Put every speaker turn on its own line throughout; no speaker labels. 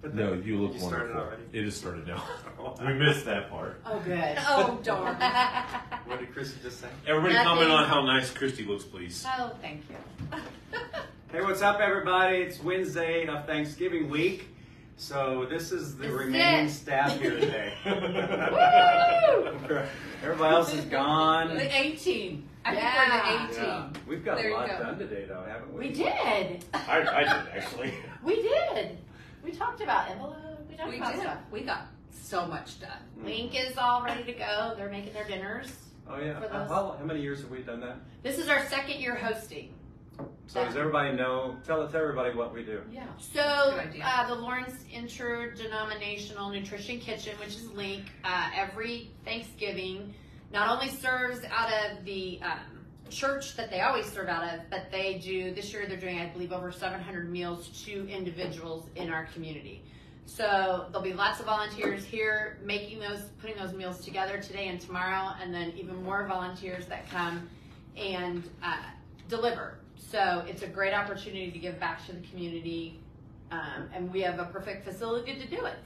But
No, you look
you started
wonderful.
already?
It has started now.
Oh,
we missed that part.
Oh, good.
Oh, darn.
What did Chrissy just say?
Everybody
Nothing.
comment on how nice Christy looks, please.
oh, thank you.
Hey, what's up, everybody? It's Wednesday of Thanksgiving week. So this is the
This is
remaining
it.
staff here today.
Woo!
Everybody else is gone.
The 18. I
Yeah.
think we're the 18.
Yeah. We've got
There
a
you
lot
go.
done today, though, haven't we?
We did.
I, I did actually.
We did. We talked about envelope. We talked
We
about
did.
stuff.
We got so much done.
Link is all ready to go. They're making their dinners.
Oh yeah.
For those-
How, how many years have we done that?
This is our second year hosting.
So does everybody know? Tell tell everybody what we do.
Yeah.
So uh, the Lawrence Interdenominational Nutrition Kitchen, which is Link, uh, every Thanksgiving not only serves out of the um, church that they always serve out of, but they do this year they're doing I believe over 700 meals to individuals in our community. So there'll be lots of volunteers here making those, putting those meals together today and tomorrow, and then even more volunteers that come and uh, deliver. So it's a great opportunity to give back to the community, um, and we have a perfect facility to do it.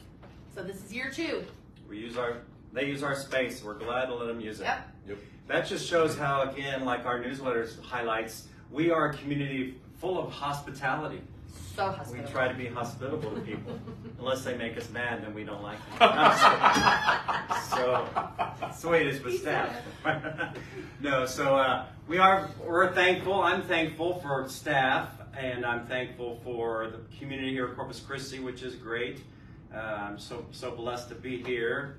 So this is year two.
We use our they use our space. We're glad to let them use it.
Yep.
Yep.
That just shows how again, like our newsletters highlights, we are a community full of hospitality.
So hospitable.
We try to be hospitable to people. Unless they make us mad, then we don't like them. I'm just kidding. so that's the way it is with staff. no, so uh, we are we're thankful. I'm thankful for staff, and I'm thankful for the community here at Corpus Christi, which is great. Uh, I'm so so blessed to be here.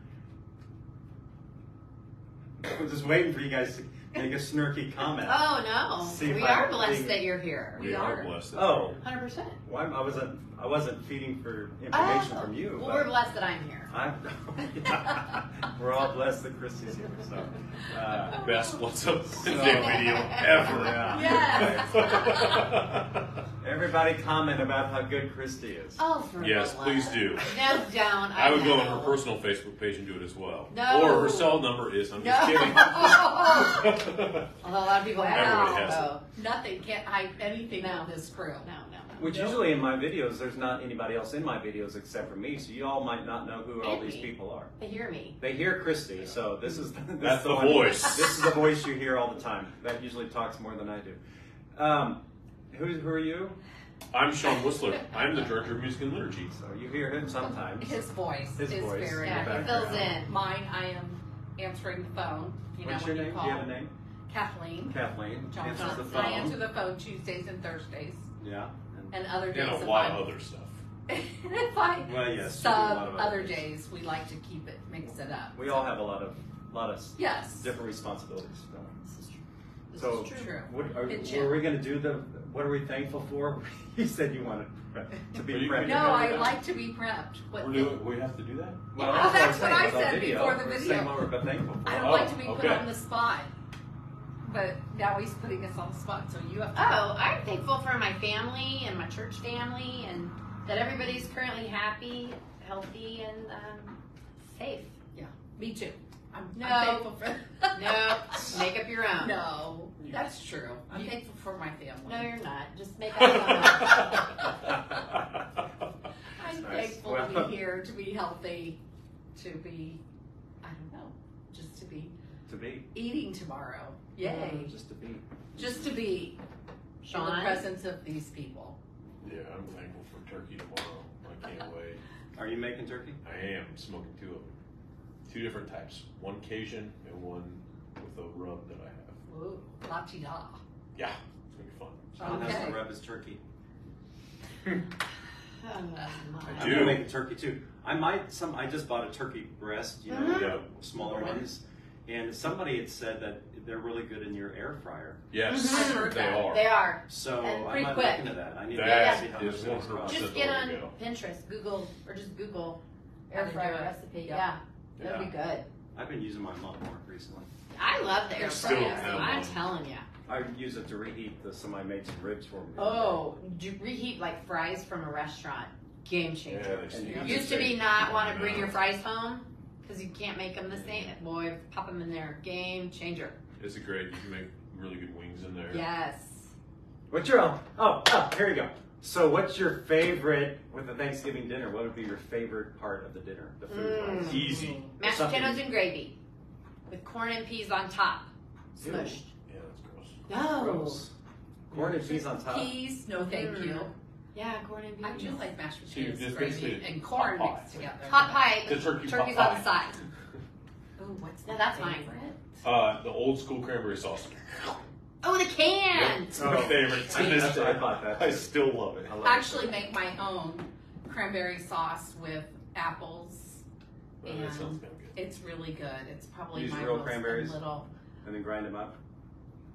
I'm just waiting for you guys to make a snarky comment.
Oh
See
no,
if
we
I-
are blessed that you're here.
We
We are
are.
blessed.
Oh.
Hundred percent.
Why I wasn't I wasn't feeding for information from you.
Well,
but-
we're blessed that I'm here.
I'm, we're all blessed that Christy's here. So, uh,
Best what's up Wednesday video ever.
Yeah. everybody comment about how good Christy is.
Oh, for
yes,
the
please do.
No, don't.
I would go on
know.
her personal Facebook page and do it as well.
No.
Or her cell number is. I'm
No.
kidding.
Although a lot of people have.
Everybody has
so-
Nothing can't hide anything
No.
on this crew.
No, no, no.
Which usually in my videos, there's not anybody else in my videos except for me, so you all might not know who all these
me.
people are.
They hear me.
They hear Christy, so this is this
That's
is
the
one-
voice.
This is the voice you hear all the time. That usually talks more than I do. Um, who, who are you?
I'm Sean Whistler. I'm the director of music and liturgy.
So you hear him sometimes.
His voice
His
is
voice.
very.
Yeah,
Yeah.
he fills in.
Mine, I am answering the phone. You
What's
know
your
when
name?
you
Do you have a name?
Kathleen
Kathleen.
Johnson.
Answers the
I answer the phone Tuesdays and Thursdays,
Yeah. And-
and other days.
And a
if
lot
I'm-
of other stuff.
if I
Well, yes. you do a lot of
other
things.
days, we like to keep it, mix it up.
We all have a lot of, lot of
Yes.
different responsibilities.
This is true. This
So,
is true.
True.
what are,
It's
what are we going to do? The what are we thankful for? you said you wanted to be
Are you-
prepped.
No, I like to be prepped. What
We're doing, we have to do that?
Well,
Yeah, that's
I'm
what I
saying,
said
the video.
before the
We're
video.
saying what we're thankful for.
I don't
Oh,
like to be put
okay.
on the spot. But now he's putting us on the spot, so you have to.
Oh, I'm thankful for my family and my church family, and that everybody's currently happy, healthy, and um, safe.
Yeah, me too. I'm,
No.
I'm thankful for.
No, make up your own.
No, that's true. I'm
You-
thankful for my family.
No, you're not. Just make up your own.
I'm
Nice.
thankful
Well-
to be here, to be healthy, to be, I don't know, just to be
to be.
eating tomorrow. Yay.
Just to be.
Just to be in the presence of these people.
Yeah, I'm thankful for turkey tomorrow. I can't wait.
Are you making turkey?
I am smoking two of them. Two different types. One Cajun and one with a rub that I have.
Ooh, la ti da.
Yeah, it's gonna be fun.
Sean has
Okay.
to rub his turkey.
Oh,
I
my.
I'm
do.
gonna make a turkey too. I might some. I just bought a turkey breast. You know,
Mhm.
Yeah.
smaller ones. And somebody had said that they're really good in your air fryer.
Yes,
I've heard
they
that.
are.
They are.
So
And
I
pretty
might
quick.
look into that. I need
That
to see how
is
much those
100%
cost.
Just
the
get
way
on
to go.
Pinterest, Google, or just Google
How
air
to
fryer
do it.
recipe.
Yeah.
Yeah, that'd be good.
I've been using my a more recently.
I love the air
still
fryer.
have
I'm
one.
telling you.
I use it to reheat the, somebody made some ribs for me.
Oh, do reheat like fries from a restaurant. Game changer.
Yeah, they
And
use
you
Used to be
same-
not want to bring
No.
your fries home because you can't make them the same. Boy, pop them in there. Game changer.
It's a great. You can make really good wings in there.
Yes.
What's your own? Oh, oh, here you go. So, what's your favorite with the Thanksgiving dinner? What would be your favorite part of the dinner? The food.
Mm.
Easy.
Mashed potatoes and gravy with corn and peas on top,
Ew.
smushed.
Yeah, that's gross.
No.
Gross. Corn and peas on top.
Peas, no thank
Mm.
you.
Yeah, corn and peas.
I do like mashed potatoes,
just
gravy, and corn
hot pie.
mixed together.
hot pie.
The turkey
turkey's
pot
on the side.
Oh, what's
that?
my
that's mine.
favorite?
Uh, the old school cranberry sauce.
Oh, the can.
It's my favorite.
I-
this
that's what I
day.
thought that
I still love it.
I love it.
Actually, make my own cranberry sauce with apples.
Oh, that sounds good.
It's really good. It's probably
Use
my
real
most
cranberries?
little.
and then grind them up.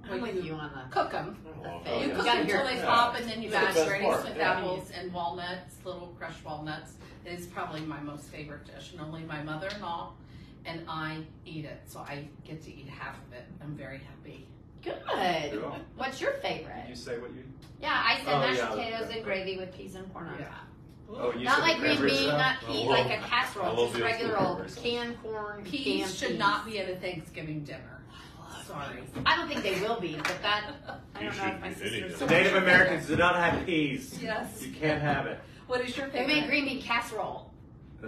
I'm with you on oh, the.
Cook them.
Oh,
Oh,
You
yeah.
cook
gotta
them until they
it.
pop, and then you
That's the
add
best
gravy with
yeah.
apples and walnuts, little crushed walnuts. It is probably my most favorite dish, and only my mother-in-law and I eat it, so I get to eat half of it. I'm very happy.
Good.
Cool.
What's your
Did
favorite?
you say what you?
Yeah, I said
Oh,
mashed
yeah,
potatoes
okay.
and gravy with peas and corn on
Yeah.
top.
Oh, you
Not
said
like green
cranberry
bean, not
I
pea,
love-
like a casserole, just regular old canned corn.
Peas
canned
should
peas.
not be at a Thanksgiving dinner. Sorry.
I don't think they will be, but that I don't know
should
if my
be
sister's.
eating.
The Native Americans do not have peas.
Yes.
You can't have it.
What is your
They
favorite?
made green bean casserole.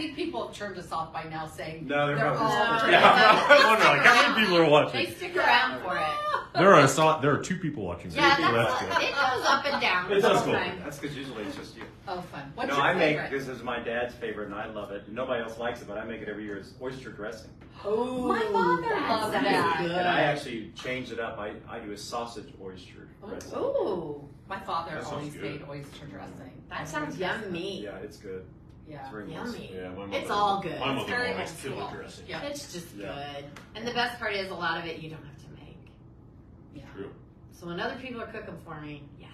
I think people have turned us off by now saying
No, they're,
They're all-
still-
Yeah, I'm wondering, like, how many people are watching.
They
watching?
stick around for it.
There are a there are two people watching.
Yeah,
so
that's,
that's good.
it goes up and down.
It does go.
That's because usually it's just you.
Oh, fun. What's
no,
your
I make
favorite?
this is my dad's favorite, and I love it. Nobody else likes it, but I make it every year. Is oyster dressing,
Oh,
My father loves that.
good.
and I actually change it up. I, I do a sausage oyster oh, dressing.
Ooh,
My father
That
always
good.
made oyster dressing.
that sounds yummy.
Yeah, it's good.
Yeah.
It's very nice.
Yeah, my mother.
It's all good.
My
It's
mother
very
always
old
killed
school.
dressing.
Yeah.
It's just
Yeah.
good. And the best part is a lot of it you don't have to make.
Yeah.
True.
So when other people are cooking for me, yes,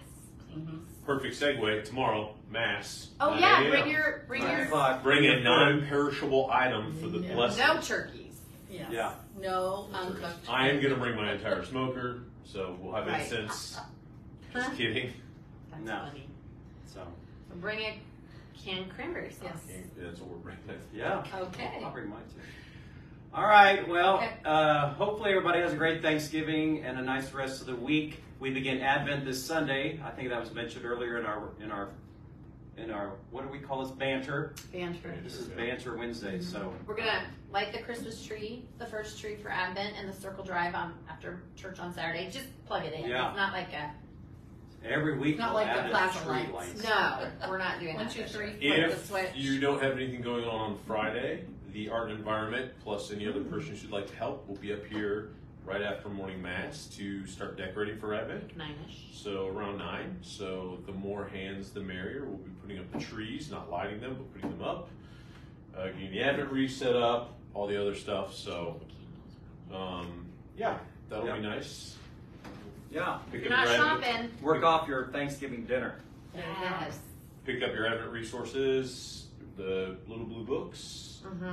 please.
Mhm.
Perfect segue. Tomorrow, mass.
Oh
9
yeah,
a.m.
bring your bring
Nine
your
o'clock.
Bring a non-perishable item for the
Yeah.
blessing.
no turkeys.
Yes.
Yeah.
No uncooked.
I am gonna bring my entire smoker, so we'll have
Right.
incense. Just kidding.
That's
No.
funny.
So
So bring a canned cranberry sauce.
Yes.
That's what we're bringing.
yeah,
Okay.
I'll bring mine too. All right. Well,
Okay.
uh, hopefully everybody has a great Thanksgiving and a nice rest of the week. We begin Advent this Sunday. I think that was mentioned earlier in our in our in our what do we call this banter?
Banter.
This is Banter Wednesday. So
We're gonna light the Christmas tree, the first tree for Advent, and the Circle Drive on after church on Saturday. Just plug it in.
Yeah.
It's not like a
every week
Not
we'll
like the
add a
Plaza
tree
lights.
lights.
no. We're not doing
One,
that.
two,
this
three, flip the
If
switch.
you don't have anything going on on Friday, the art and environment plus any other persons who'd like to help will be up here right after morning mass to start decorating for Advent.
Nine-ish.
So around nine. So the more hands, the merrier. We'll be putting up the trees, not lighting them, but putting them up. Uh, getting the Advent wreath set up, all the other stuff. So um, yeah, that'll be nice.
Yeah.
Pick
You're
up
not
your Advent-
shopping.
Work off your Thanksgiving dinner.
Yes.
Pick up your Advent resources, the little blue books,
Mm-hmm.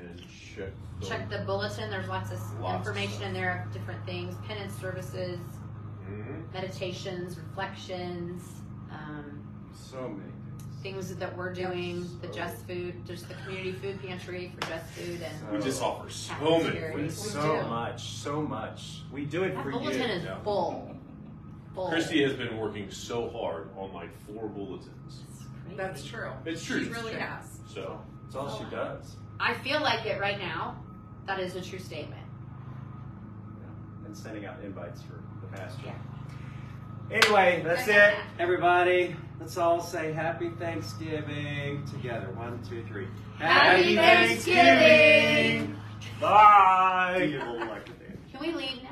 and check. The,
Check the bulletin. There's lots of
Lots
information
stuff.
in there of different things, penance services,
Mhm.
meditations, reflections, um,
So many things.
things that we're doing. The
So-
Just Food, there's the community food pantry for Just Food, and
We just oh. offer so many
We
things.
So
do.
much, so much. We do it
that
for
bulletin
you.
is
Yeah.
full. Full.
Christy has been working so hard on like four bulletins.
It's crazy.
That's true.
It's true.
She really has.
So
That's all she does.
I feel like it right now. That is a true statement.
And sending out invites for the pastor.
Yeah.
Anyway, that's it, everybody. Let's all say happy Thanksgiving together. One, two, three.
Happy, happy Thanksgiving. Thanksgiving. Bye. Can we leave now?